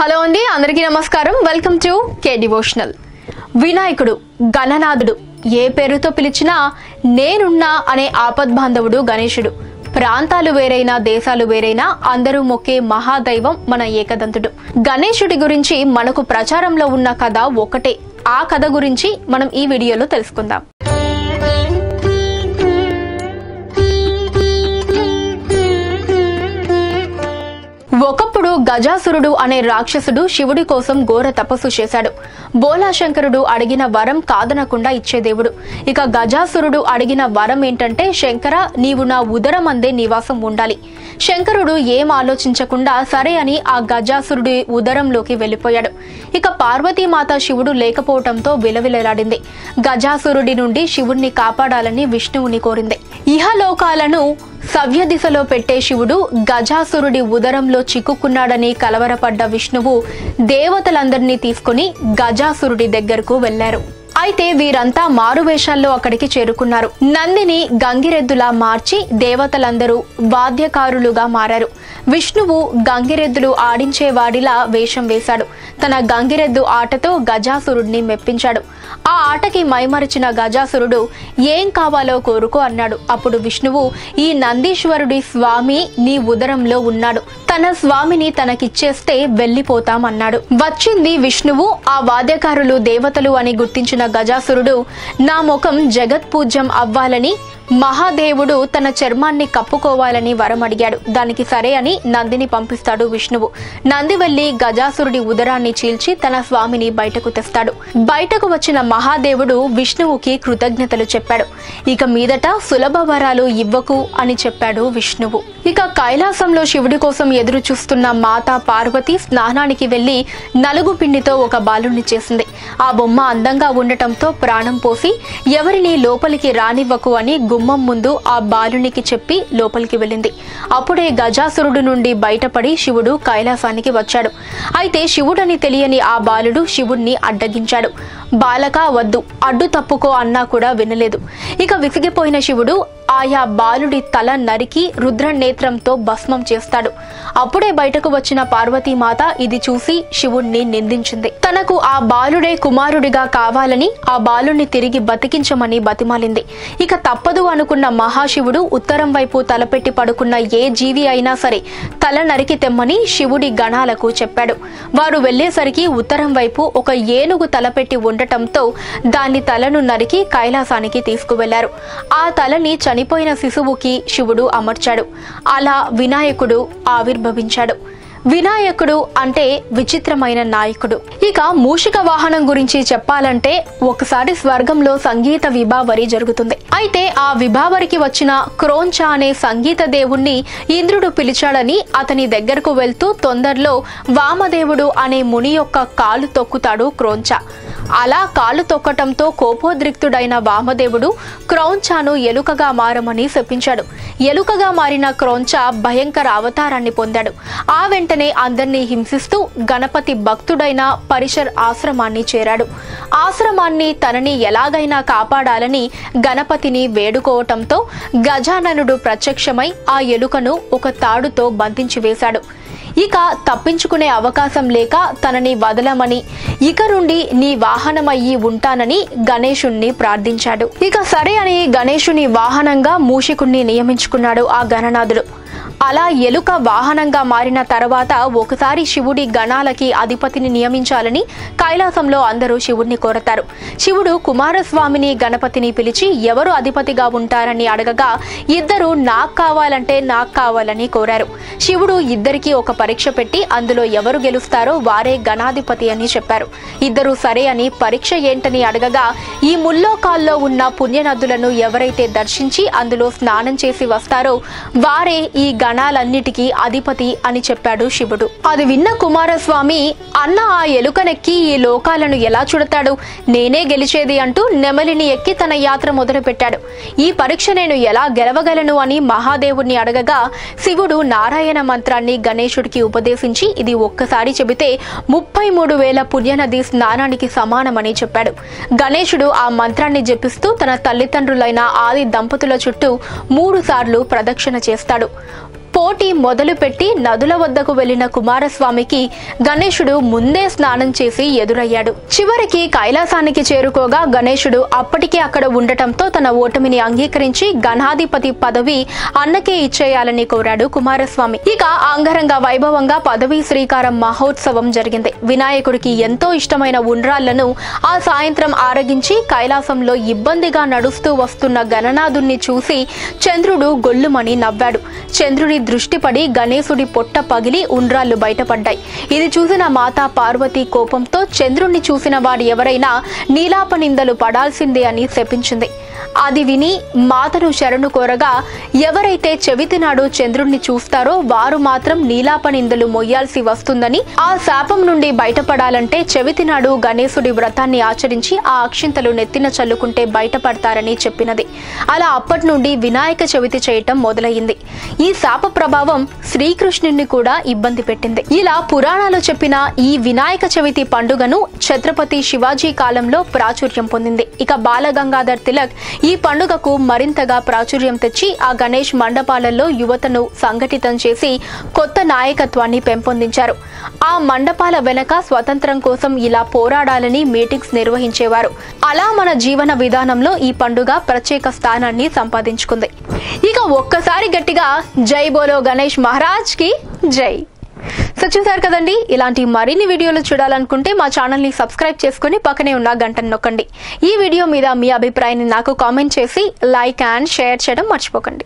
Hello అండి అందరికీ నమస్కారం. వెల్కమ్ టు కే డివోషనల్ వినాయకుడు గణనాథుడు ఏ పేరుతో పిలిచినా నేనున్నా అనే ఆపద్బాంధవుడు గణేశుడు. ప్రాంతాలు వేరైనా దేశాలు వేరైనా అందరూ మొక్కే మహాదైవం మన ఏకదంతుడు. గణేశుడి గురించి మనకు ప్రచారంలో ఉన్న కథ ఒకటే. ఆ కథ గురించి మనం ఈ వీడియోలో తెలుసుకుందాం. గజాసురుడు అనే రాక్షసుడు శివుడి కోసం ఘోర తపస్సు చేశాడు. బోలాశంకరుడు అడిగిన వరం కాదనకుండా ఇచ్చే దేవుడు. ఇక గజాసురుడు అడిగిన వరం ఏంటంటే శంకర నీవు నా ఉదరం అందే నివాసం ఉండాలి. శంకరుడు ఏం ఆలోచించకుండా సరే అని ఆ గజాసురుడి ఉదరంలోకి వెళ్ళిపోయాడు. ఇక పార్వతీమాత శివుడు లేకపోవటంతో విలవిలలాడింది. గజాసురుడి నుండి శివుణ్ణి కాపాడాలని విష్ణువుని కోరింది. ఇహలోకాలను సవ్య దిశలో పెట్టే శివుడు గజాసురుడి ఉదరంలో చిక్కుకున్నాడని కలవరపడ్డ విష్ణువు దేవతలందరినీ తీసుకుని గజాసురుడి దగ్గరకు వెళ్ళారు అయితే వీరంతా మారువేషాల్లో అక్కడికి చేరుకున్నారు. నందిని గంగిరెద్దులా మార్చి దేవతలందరూ వాద్యకారులుగా మారారు. విష్ణువు గంగిరెద్దులు ఆడించేవాడిలా వేషం వేశాడు. తన గంగిరెద్దు ఆటతో గజాసురుడిని మెప్పించాడు. ఆ ఆటకి మైమరిచిన గజాసురుడు ఏం కావాలో కోరుకో అన్నాడు. అప్పుడు విష్ణువు ఈ నందీశ్వరుడి స్వామి నీ ఉదరంలో ఉన్నాడు. తన స్వామిని తనకిచ్చేస్తే వెళ్ళిపోతామన్నాడు వచ్చింది విష్ణువు ఆ వాద్యకారులు దేవతలు అని గుర్తించిన గజాసురుడు నా ముఖం జగత్పూజ్యం అవ్వాలని మహాదేవుడు తన చర్మాన్ని కప్పుకోవాలని వరం అడిగాడు దానికి సరే అని నందిని పంపిస్తాడు విష్ణువు. నంది వెళ్ళి గజాసురుడి ఉదరాన్ని చీల్చి తన స్వామిని బయటకు తెస్తాడు. బయటకు వచ్చిన మహాదేవుడు విష్ణువుకి కృతజ్ఞతలు చెప్పాడు. ఇక మీదట సులభ వరాలు ఇవ్వకు అని చెప్పాడు విష్ణువు. ఇక కైలాసంలో శివుడి కోసం ఎదురు చూస్తున్న మాత పార్వతి స్నానానికి వెళ్ళి నలుగు పిండితో ఒక బాలుని చేసింది. ఆ బొమ్మ అందంగా ఉండటంతో ప్రాణం పోసి ఎవరిని లోపలికి రానివ్వకు అని గుమ్మం ముందు ఆ బాలునికి చెప్పి లోపలికి వెళ్ళింది. అప్పుడే గజాసురుడు నుండి బయటపడి శివుడు కైలాసానికి వచ్చాడు. అయితే శివుడని తెలియని ఆ బాలుడు శివుణ్ణి అడ్డగించాడు. బాలక వద్దు అడ్డు తప్పుకో అన్నా కూడా వినలేదు. ఇక విసిగిపోయిన శివుడు ఆయా బాలుడి తల నరికి రుద్ర నేత్రంతో భస్మం చేస్తాడు. అప్పుడే బయటకు వచ్చిన పార్వతీమాత ఇది చూసి శివుణ్ణి నిందించింది. తనకు ఆ బాలుడే కుమారుడిగా కావాలని ఆ బాలుణ్ణి తిరిగి బతికించమని బతిమాలింది. ఇక తప్పదు అనుకున్న మహాశివుడు ఉత్తరం వైపు తలపెట్టి పడుకున్న ఏ జీవి అయినా సరే తల నరికి తెమ్మని శివుడి గణాలకు చెప్పాడు. వారు వెళ్ళేసరికి ఉత్తరం వైపు ఒక ఏనుగు తలపెట్టి ఉండటంతో దాని తలను నరికి కైలాసానికి తీసుకువెళ్ళారు. ఆ తలని చనిపోయిన శిశువుకి శివుడు అమర్చాడు. అలా వినాయకుడు ఆవిర్భవించాడు. వినాయకుడు అంటే విచిత్రమైన నాయకుడు. ఇక మూషిక వాహనం గురించి చెప్పాలంటే ఒకసారి స్వర్గంలో సంగీత విభావరి జరుగుతుంది. అయితే ఆ విభావరికి వచ్చిన క్రోంచ అనే సంగీత దేవుణ్ణి ఇంద్రుడు పిలిచాడని అతని దగ్గరకు వెళ్తూ తొందరలో వామదేవుడు అనే ముని యొక్క కాలు తొక్కుతాడు క్రోంచ. అలా కాలు తొక్కటంతో కోపోద్రిక్తుడైన వామదేవుడు క్రౌంచాను ఎలుకగా మారమని శపించాడు. ఎలుకగా మారిన క్రౌంచ భయంకర అవతారాన్ని పొందాడు. ఆ వెంటనే అందరినీ హింసిస్తూ గణపతి భక్తుడైన పరిషర్ ఆశ్రమాన్ని చేరాడు. ఆశ్రమాన్ని తనని ఎలాగైనా కాపాడాలని గణపతిని వేడుకోవటంతో గజాననుడు ప్రత్యక్షమై ఆ ఎలుకను ఒక తాడుతో బంధించి వేశాడు. ఇక తప్పించుకునే అవకాశం లేక తనని వదలమని ఇక నుండి నీ వాహనమయ్యి ఉంటానని గణేశుణ్ణి ప్రార్థించాడు. ఇక సరే అని గణేశుని వాహనంగా మూషికుణ్ణి నియమించుకున్నాడు ఆ గణనాథుడు. అలా ఎలుక వాహనంగా మారిన తర్వాత ఒకసారి శివుడి గణాలకి అధిపతిని నియమించాలని కైలాసంలో అందరూ శివుడిని కోరతారు. శివుడు కుమారస్వామిని గణపతిని పిలిచి ఎవరు అధిపతిగా ఉంటారని అడగగా ఇద్దరు నాకు కావాలంటే నాకు కావాలని కోరారు. శివుడు ఇద్దరికీ ఒక పరీక్ష పెట్టి అందులో ఎవరు గెలుస్తారో వారే గణాధిపతి అని చెప్పారు. ఇద్దరు సరే అని పరీక్ష ఏంటని అడగగా ఈ ముల్లోకాల్లో ఉన్న పుణ్యనదులను ఎవరైతే దర్శించి అందులో స్నానం చేసి వస్తారో వారే ఈ గణ గణాలన్నిటికీ అధిపతి అని చెప్పాడు శివుడు. అది విన్న కుమారస్వామి అన్న ఆ ఎలుకనెక్కి ఈ లోకాలను ఎలా చూడతాడు? నేనే గెలిచేది అంటూ నెమలిని ఎక్కి తన యాత్ర మొదలుపెట్టాడు. ఈ పరీక్ష నేను ఎలా గెలవగలను అని మహాదేవుణ్ణి అడగగా శివుడు నారాయణ మంత్రాన్ని గణేశుడికి ఉపదేశించి ఇది ఒక్కసారి చెబితే ముప్పై మూడు వేల పుణ్యనది స్నానానికి సమానమని చెప్పాడు. గణేశుడు ఆ మంత్రాన్ని జపిస్తూ తన తల్లిదండ్రులైన ఆది దంపతుల చుట్టూ మూడు సార్లు ప్రదక్షిణ చేస్తాడు. పోటీ మొదలుపెట్టి నదుల వద్దకు వెళ్ళిన కుమారస్వామికి గణేశుడు ముందే స్నానం చేసి ఎదురయ్యాడు. చివరికి కైలాసానికి చేరుకోగా గణేశుడు అప్పటికే అక్కడ ఉండటంతో తన ఓటమిని అంగీకరించి గణాధిపతి పదవి అన్నకే ఇచ్చేయాలని కోరాడు కుమారస్వామి. ఇక అంగరంగ వైభవంగా పదవీ శ్రీకారం మహోత్సవం జరిగింది. వినాయకుడికి ఎంతో ఇష్టమైన ఉండ్రాళ్ళను ఆ సాయంత్రం ఆరగించి కైలాసంలో ఇబ్బందిగా నడుస్తూ వస్తున్న గణనాథుణ్ణి చూసి చంద్రుడు గొల్లుమని నవ్వాడు. చంద్రుడి దృష్టి పడి గణేశుడి పొట్ట పగిలి ఉండ్రాళ్ళు బయటపడ్డాయి. ఇది చూసిన మాతా పార్వతి కోపంతో చంద్రుణ్ణి చూసిన వాడు ఎవరైనా నీలాప నిందలు పడాల్సిందే అని శపించింది. అది విని మాతను శరణు కోరగా ఎవరైతే చెవితి నాడు చంద్రుణ్ణి చూస్తారో వారు మాత్రం నీలాపనిందులు మొయ్యాల్సి వస్తుందని ఆ శాపం నుండి బయటపడాలంటే చెవితి నాడు గణేశుడి వ్రతాన్ని ఆచరించి ఆ అక్షింతలు నెత్తిన చల్లుకుంటే బయటపడతారని చెప్పినది. అలా అప్పటి నుండి వినాయక చవితి చేయటం మొదలయ్యింది. ఈ శాప ప్రభావం శ్రీకృష్ణుని కూడా ఇబ్బంది పెట్టింది. ఇలా పురాణాలు చెప్పిన ఈ వినాయక చవితి పండుగను ఛత్రపతి శివాజీ కాలంలో ప్రాచుర్యం పొందింది. ఇక బాలగంగాధర్ తిలక్ ఈ పండుగకు మరింతగా ప్రాచుర్యం తెచ్చి ఆ గణేష్ మండపాలలో యువతను సంఘటితం చేసి కొత్త నాయకత్వాన్ని పెంపొందించారు. ఆ మండపాల వెనక స్వతంత్రం కోసం ఇలా పోరాడాలని మీటింగ్స్ నిర్వహించేవారు. అలా మన జీవన విధానంలో ఈ పండుగ ప్రత్యేక స్థానాన్ని సంపాదించుకుంది. ఇక ఒక్కసారి గట్టిగా జై బోలో గణేష్ మహారాజ్కి జై. సో చూసారు కదండి? ఇలాంటి మరిన్ని వీడియోలు చూడాలనుకుంటే మా ఛానల్ని సబ్స్క్రైబ్ చేసుకుని పక్కనే ఉన్న గంటను నొక్కండి. ఈ వీడియో మీద మీ అభిప్రాయాన్ని నాకు కామెంట్ చేసి లైక్ అండ్ షేర్ చేయడం మర్చిపోకండి.